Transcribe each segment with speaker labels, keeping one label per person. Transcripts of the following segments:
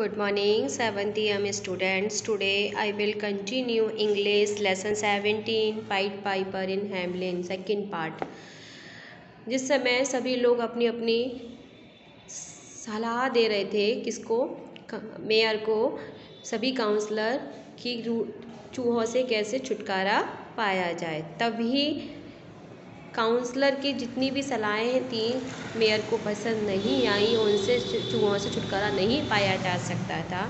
Speaker 1: Good morning seventh M students today I will continue English lesson seventeen Pied Piper in Hamelin second part जिस समय सभी लोग अपनी अपनी सलाह दे रहे थे किसको मेयर को, सभी काउंसलर की चूहों से कैसे छुटकारा पाया जाए, तभी काउंसलर की जितनी भी सलाहें थी मेयर को पसंद नहीं आई, उनसे चूहों से छुटकारा नहीं पाया जा सकता था,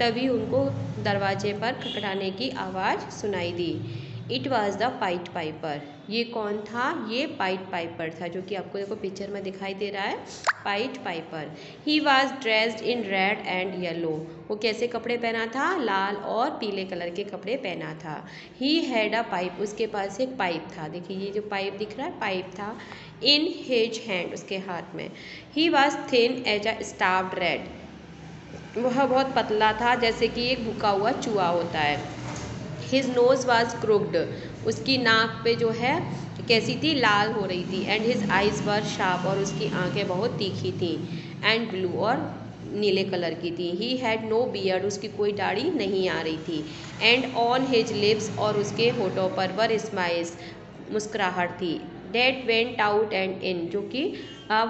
Speaker 1: तभी उनको दरवाजे पर खटखटाने की आवाज़ सुनाई दी। It was the Pied Piper ये कौन था? ये पाइट पाइपर था, जो कि आपको देखो पिक्चर में दिखाई दे रहा है। Pied Piper he was dressed in red and yellow वो कैसे कपड़े पहना था? लाल और पीले कलर के कपड़े पहना था। ही हैड अ पाइप उसके पास एक पाइप था। देखिए, ये जो पाइप दिख रहा है पाइप था इन हेज हैंड उसके हाथ में। He was thin as a staffed red वह बहुत पतला था, जैसे कि एक भूखा हुआ चूहा होता है। हिज नोज़ वाज क्रुक्ड उसकी नाक पे जो है, कैसी थी? लाल हो रही थी। And his eyes were sharp और उसकी आँखें बहुत तीखी थी। एंड ब्लू और नीले कलर की थी। ही हैड नो बियर्ड उसकी कोई दाढ़ी नहीं आ रही थी। एंड ऑन हिज लिप्स और उसके होठों पर वर स्माइल्स मुस्कुराहट थी। That went out and in जो कि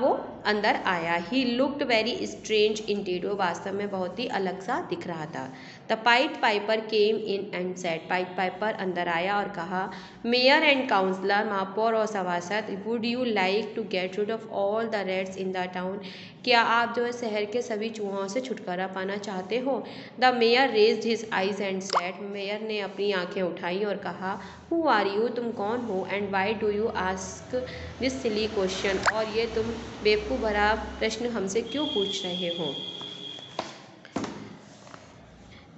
Speaker 1: वो अंदर आया। He looked very strange in वो वास्तव में बहुत ही अलग सा दिख रहा था। The Pied Piper came in and said Pied Piper अंदर आया और कहा मेयर एंड काउंसलर महापौर और सभासद would you like to get rid of all the rats in the town क्या आप जो है शहर के सभी चूहों से छुटकारा पाना चाहते हो? The mayor raised his eyes and said mayor ने अपनी आँखें उठाई और कहा हु आर यू तुम कौन हो? And why do you ask this silly question और ये तुम बेवकूफ़ भरा प्रश्न हमसे क्यों पूछ रहे हो?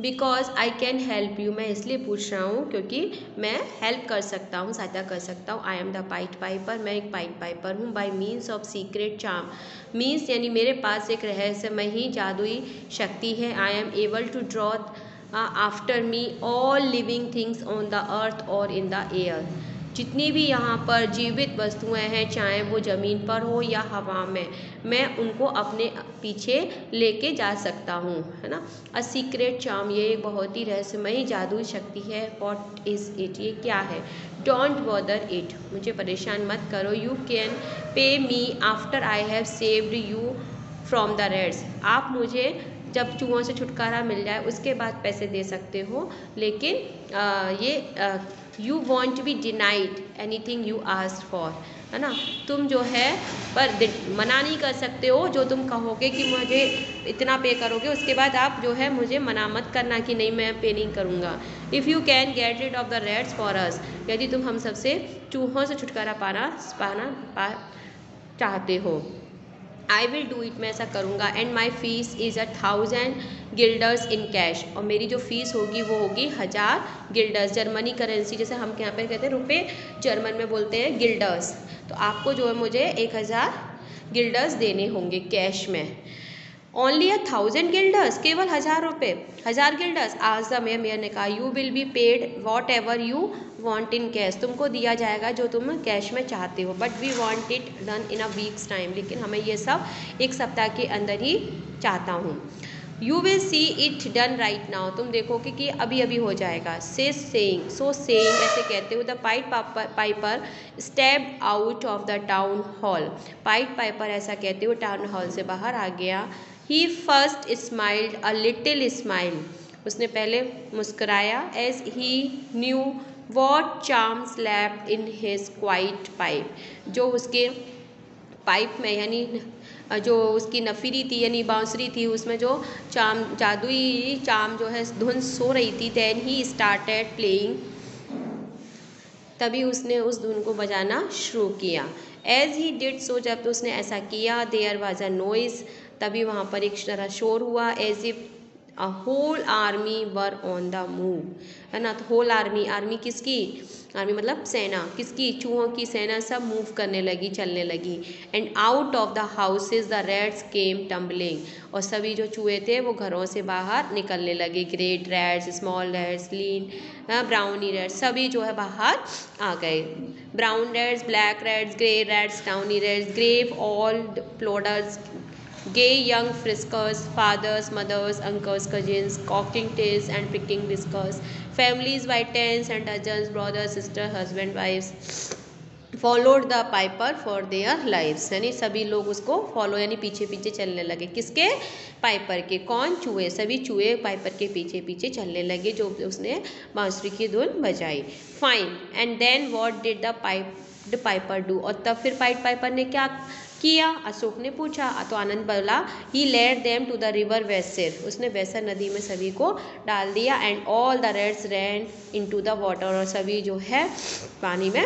Speaker 1: Because I can help you मैं इसलिए पूछ रहा हूँ क्योंकि मैं हेल्प कर सकता हूँ, सहायता कर सकता हूँ। I am the Pied Piper मैं एक पाइट पाइपर हूँ by means of secret charm means यानी मेरे पास एक रहस्यमय ही जादुई शक्ति है। I am able to draw after me all living things on the earth और इन द एयर जितनी भी यहाँ पर जीवित वस्तुएँ हैं चाहे वो ज़मीन पर हो या हवा में मैं उनको अपने पीछे लेके जा सकता हूँ है ना? अ सीक्रेट चाम ये एक बहुत ही रहस्यमयी जादू शक्ति है। वॉट इज़ इट ये क्या है? डोंट बॉदर इट मुझे परेशान मत करो। You can pay me after I have saved you from the rats आप मुझे जब चूहों से छुटकारा मिल जाए उसके बाद पैसे दे सकते हो। लेकिन आ, ये आ, you won't be denied anything you asked for है ना? तुम जो है, पर मना नहीं कर सकते हो जो तुम कहोगे कि मुझे इतना पे करोगे, उसके बाद आप जो है मुझे मना मत करना कि नहीं मैं पे नहीं करूँगा। If you can get rid of the rats for us यदि तुम हम सबसे चूहों से छुटकारा पाना पाना, पा, चाहते हो। आई विल डू इट मैं ऐसा करूँगा. And my fees is a thousand guilders in cash और मेरी जो फ़ीस होगी, वो होगी हज़ार गिल्डर्स जर्मनी करेंसी जैसे हम यहाँ पर कहते हैं रुपये जर्मन में बोलते हैं गिल्डर्स तो आपको जो है मुझे एक हज़ार गिल्डर्स देने होंगे कैश में. ओनली अ थाउज़ेंड गिल्डर्स केवल हज़ार रुपये हज़ार गिल्डर्स आज द मेयर मेयर ने कहा you will be paid whatever you want in cash तुमको दिया जाएगा जो तुम कैश में चाहते हो। But we want it done in a week's time लेकिन हमें यह सब एक सप्ताह के अंदर ही चाहता हूँ। You will see it done right now तुम देखोगे कि अभी अभी हो जाएगा। से सेइंग सो सेइंग ऐसे कहते हो। The Pied Piper step out of the town hall Pied Piper ऐसा कहते हो टाउन हॉल से बाहर आ गया। He first smiled a little smile उसने पहले मुस्कराया as he knew what charm slept in his quiet pipe जो उसके पाइप में, यानी जो उसकी नफीरी थी, यानी बांसुरी थी, उसमें जो चाम, जादुई चाम जो है, धुन सो रही थी देन ही स्टार्टेड प्लेइंग तभी उसने उस धुन को बजाना शुरू किया। एज ही डिड सो जब तो उसने ऐसा किया देयर वाज अ नॉइज़ तभी वहाँ पर एक तरह शोर हुआ। As if a whole army were on the move है ना? तो होल आर्मी आर्मी किसकी? आर्मी मतलब सेना। किसकी? चूहों की सेना सब मूव करने लगी, चलने लगी। And out of the houses the rats came tumbling और सभी जो चूहे थे, वो घरों से बाहर निकलने लगे। Great rats small rats lean brawny rats सभी जो है बाहर आ गए। Brown rats black rats grey rats tawny rats grave all plodders gay young friskers, fathers, mothers, uncles, cousins, cocking tails and picking whiskers, families by tens and dozens, brothers, sisters, husband, wives. Followed the piper for their lives यानी सभी लोग उसको follow यानी पीछे पीछे चलने लगे किसके पाइपर के कौन चूहे सभी चूहे पाइपर के पीछे पीछे चलने लगे जो उसने बांसुरी की धुन बजाई fine and then what did the pipe the piper do और तब फिर पाइट पाइपर ने क्या किया, अशोक ने पूछा। तो आनंद बोला he led them to the river Weser उसने वैसर नदी में सभी को डाल दिया and all the rats ran into the water और सभी जो है पानी में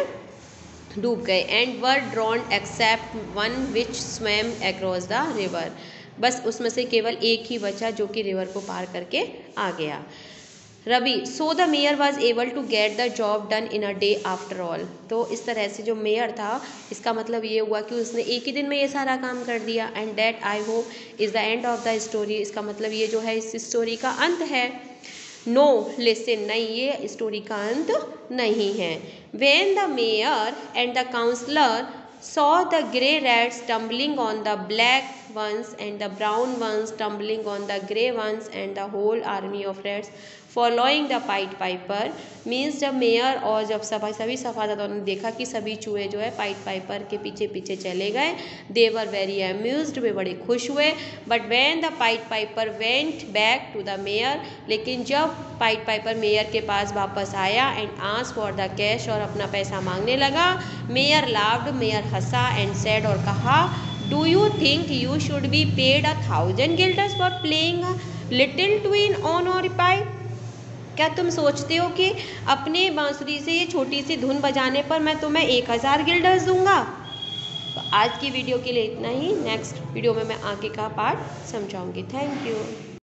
Speaker 1: डूब गए and were drowned except one which swam across the river बस उसमें से केवल एक ही बचा जो कि रिवर को पार करके आ गया। Ravi so the mayor was able to get the job done in a day after all तो इस तरह से जो मेयर था, इसका मतलब ये हुआ कि उसने एक ही दिन में ये सारा काम कर दिया and that I hope is the end of the story इसका मतलब ये जो है, इस स्टोरी का अंत है। नो लिसन नहीं, ये स्टोरी का अंत नहीं है। When the mayor and the councillor saw the grey rats tumbling on the black ones and the brown ones tumbling on the grey ones and the whole army of rats following the Pied Piper means जब mayor और जब सभा सभी सफादारों ने देखा कि सभी चूहे जो है पाइट पाइपर के पीछे पीछे चले गए देवर वेरी अम्यूज वे बड़े खुश हुए। But when the pied piper went back to the mayor लेकिन जब पाइट पाइपर मेयर के पास वापस आया एंड आंस फॉर द कैश और अपना पैसा मांगने लगा मेयर लाव्ड मेयर हंसा एंड सेड और कहा do you think you should be paid a thousand guilders for playing little tune on our pipe क्या तुम सोचते हो कि अपने बांसुरी से ये छोटी सी धुन बजाने पर मैं तुम्हें एक हज़ार गिल्डर्स दूँगा? तो आज की वीडियो के लिए इतना ही। नेक्स्ट वीडियो में मैं आगे का पार्ट समझाऊँगी। Thank you